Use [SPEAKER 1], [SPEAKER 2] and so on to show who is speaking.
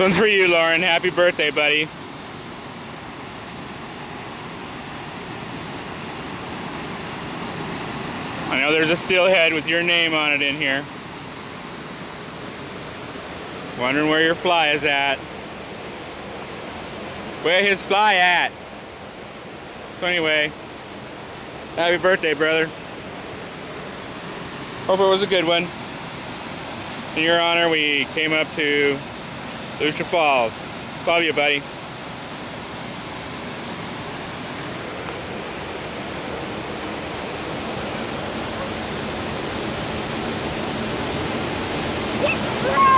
[SPEAKER 1] one's for you, Loren. Happy birthday, buddy. I know there's a steelhead with your name on it in here. Wondering where your fly is at. Where his fly at? So anyway, happy birthday, brother. Hope it was a good one. In your honor, we came up to Lucia Falls. Love you, buddy.
[SPEAKER 2] Yeah.